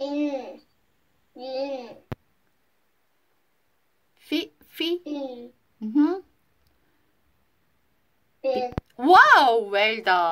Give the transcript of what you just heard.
in, in, fi fi in, mhm. Wow, well done.